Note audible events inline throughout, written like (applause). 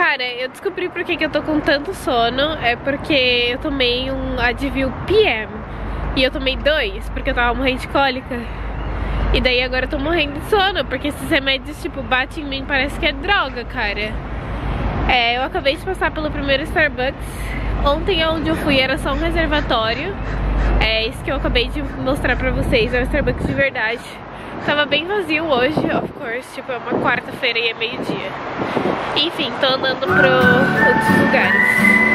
cara, eu descobri por que, que eu tô com tanto sono. É porque eu tomei um Advil PM. E eu tomei dois, porque eu tava morrendo de cólica. E daí agora eu tô morrendo de sono, porque esses remédios, tipo, batem em mim, parece que é droga, cara. É, eu acabei de passar pelo primeiro Starbucks. Ontem onde eu fui era só um reservatório. É isso que eu acabei de mostrar pra vocês, é um Starbucks de verdade. Tava bem vazio hoje, of course, tipo, é uma quarta-feira e é meio-dia. Enfim, tô andando pro outros lugares.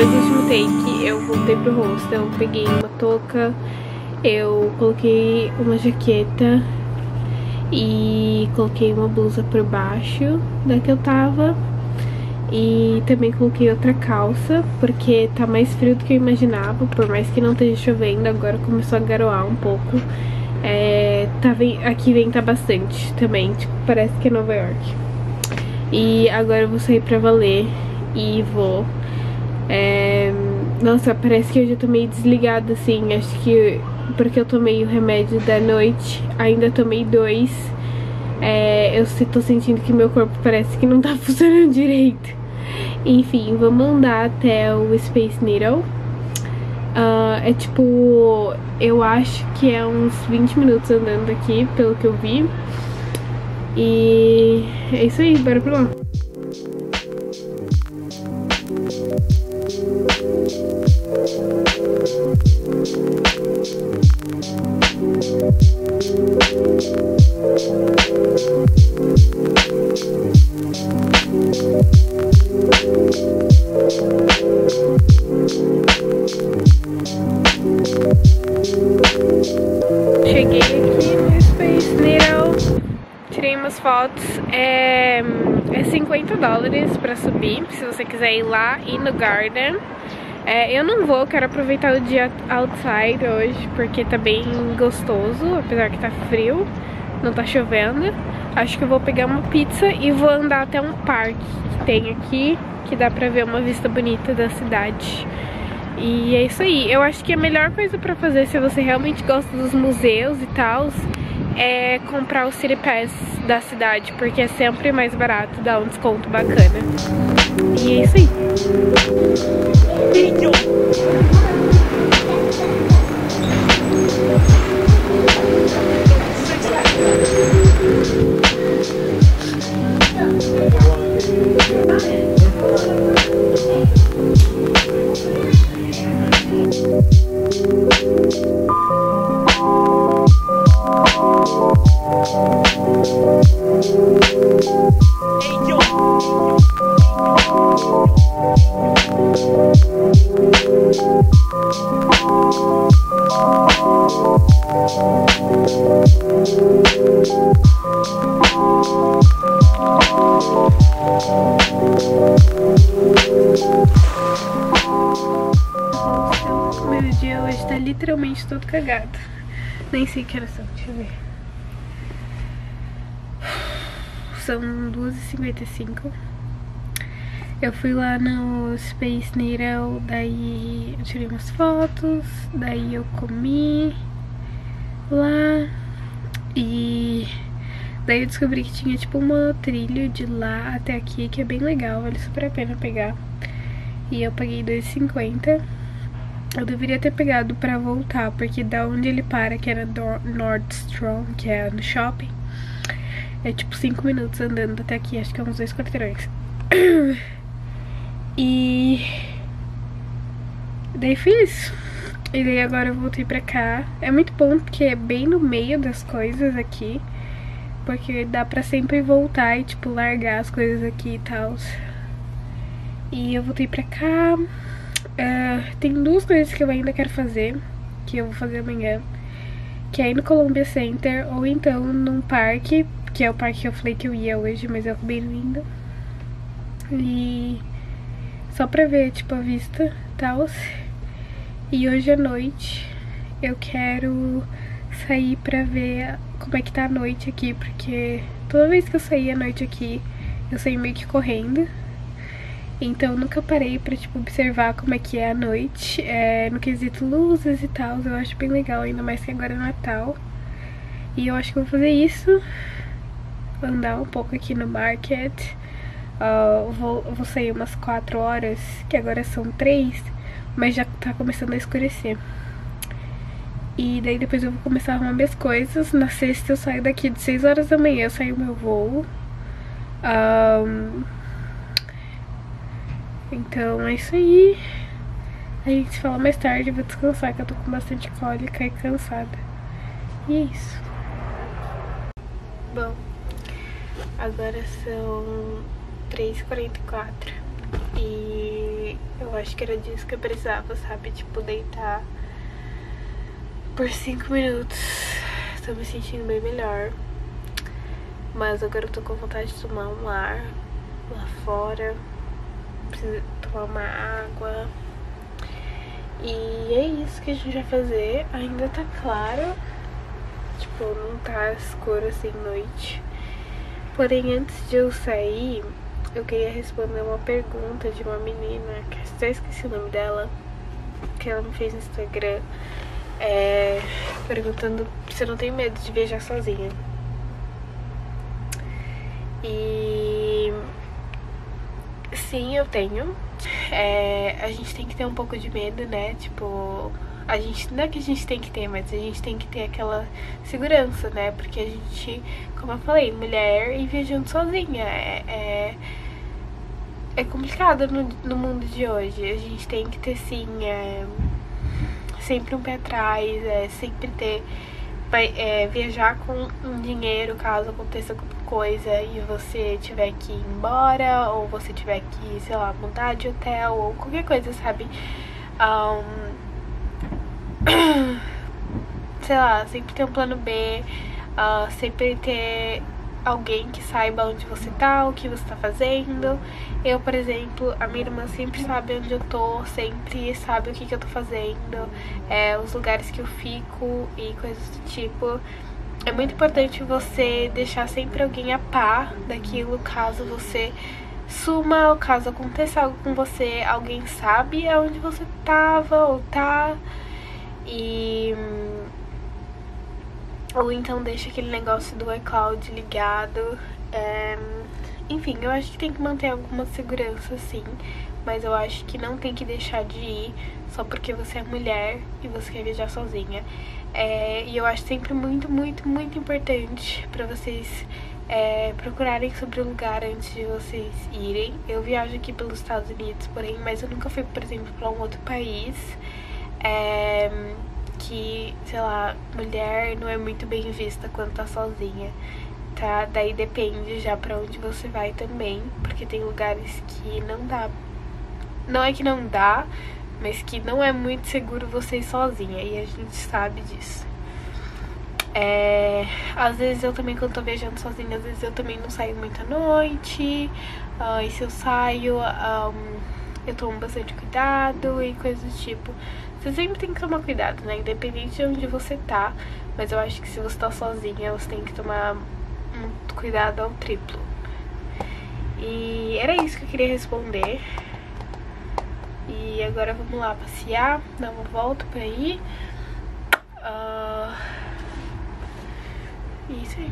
Depois do último take, eu voltei pro hostel, peguei uma touca, eu coloquei uma jaqueta e coloquei uma blusa por baixo da que eu tava e também coloquei outra calça, porque tá mais frio do que eu imaginava, por mais que não esteja chovendo, agora começou a garoar um pouco. É, tá, aqui venta bastante também, tipo, parece que é Nova York. E agora eu vou sair pra valer e vou é... Nossa, parece que eu já tô meio desligada, assim. Acho que porque eu tomei o remédio da noite, ainda tomei dois. É... Eu tô sentindo que meu corpo parece que não tá (laughs) funcionando direito. Enfim, vamos andar até o Space Needle. Uh, é tipo, eu acho que é uns 20 minutos andando aqui, pelo que eu vi. E é isso aí, bora pra lá. Fotos, é, é 50 dólares pra subir, se você quiser ir lá e no Garden. É, eu não vou, quero aproveitar o dia outside hoje, porque tá bem gostoso, apesar que tá frio, não tá chovendo. Acho que eu vou pegar uma pizza e vou andar até um parque que tem aqui, que dá pra ver uma vista bonita da cidade. E é isso aí. Eu acho que a melhor coisa pra fazer se você realmente gosta dos museus e tal é comprar o City Pass da cidade, porque é sempre mais barato, dá um desconto bacana. E é isso aí. Literalmente todo cagado. Nem sei que era são, deixa eu ver. São 2h55. Eu fui lá no Space Needle, daí eu tirei umas fotos, daí eu comi lá e daí eu descobri que tinha tipo uma trilha de lá até aqui que é bem legal, vale super a pena pegar. E eu paguei 2,50 eu deveria ter pegado pra voltar, porque da onde ele para, que era Nordstrom, que é no shopping, é tipo 5 minutos andando até aqui, acho que é uns dois quarteirões. E daí fiz. E daí agora eu voltei pra cá. É muito bom porque é bem no meio das coisas aqui. Porque dá pra sempre voltar e tipo largar as coisas aqui e tal. E eu voltei pra cá. Uh, tem duas coisas que eu ainda quero fazer, que eu vou fazer amanhã. que é ir no Columbia Center ou então num parque, que é o parque que eu falei que eu ia hoje, mas eu acabei indo. E só pra ver, tipo, a vista e tal. E hoje à noite eu quero sair pra ver como é que tá a noite aqui, porque toda vez que eu saí à noite aqui, eu saí meio que correndo. Então nunca parei pra, tipo, observar como é que é a noite, é, no quesito luzes e tal, eu acho bem legal, ainda mais que agora é Natal. E eu acho que vou fazer isso, andar um pouco aqui no market, uh, vou, vou sair umas 4 horas, que agora são 3, mas já tá começando a escurecer. E daí depois eu vou começar a arrumar minhas coisas. Na sexta eu saio daqui de 6 horas da manhã, eu saio meu voo. Um, então é isso aí. A gente se fala mais tarde, vou descansar que eu tô com bastante cólica e cansada. E é isso. Bom, agora são 3h44 e eu acho que era disso que eu precisava, sabe? Tipo, deitar por 5 minutos. Tô me sentindo bem melhor. Mas agora eu tô com vontade de tomar um ar lá fora preciso tomar água. E é isso que a gente vai fazer. Ainda tá claro. Tipo, não tá escuro assim noite. Porém, antes de eu sair, eu queria responder uma pergunta de uma menina, que até esqueci o nome dela, que ela me fez no Instagram, é, perguntando se eu não tenho medo de viajar sozinha. E Sim, eu tenho. É, a gente tem que ter um pouco de medo, né? Tipo, a gente não é que a gente tem que ter, mas a gente tem que ter aquela segurança, né? Porque a gente, como eu falei, mulher e viajando sozinha é, é, é complicado no, no mundo de hoje. A gente tem que ter sim é, sempre um pé atrás, é, sempre ter é, viajar com um dinheiro caso aconteça alguma coisa e você tiver que ir embora, ou você tiver que, sei lá, mudar de hotel, ou qualquer coisa, sabe? Um, (clears throat) sei lá, sempre ter um plano B, uh, sempre ter alguém que saiba onde você tá, o que você tá fazendo. Eu, por exemplo, a minha irmã sempre sabe onde eu tô, sempre sabe o que, que eu tô fazendo, é, os lugares que eu fico e coisas do tipo. É muito importante você deixar sempre alguém a par daquilo caso você suma ou caso aconteça algo com você, alguém sabe aonde você tava ou tá. E ou então deixa aquele negócio do iCloud ligado. É... Enfim, eu acho que tem que manter alguma segurança, sim. Mas eu acho que não tem que deixar de ir só porque você é mulher e você quer viajar sozinha. É... E eu acho sempre muito, muito, muito importante pra vocês é, procurarem sobre o lugar antes de vocês irem. Eu viajo aqui pelos Estados Unidos, porém, mas eu nunca fui, por exemplo, pra um outro país. É que, sei lá, mulher não é muito bem vista quando tá sozinha, tá? Daí depende já pra onde você vai também, porque tem lugares que não dá. Não é que não dá, mas que não é muito seguro você ir sozinha, e a gente sabe disso. É, às vezes eu também, quando tô viajando sozinha, às vezes eu também não saio muito à noite. Uh, e se eu saio, um, eu tomo bastante cuidado e coisas do tipo. Você sempre tem que tomar cuidado, né? Independente de onde você tá. Mas eu acho que se você tá sozinha, você tem que tomar muito cuidado ao triplo. E era isso que eu queria responder. E agora vamos lá passear, dar uma volta por aí. Uh... Isso aí.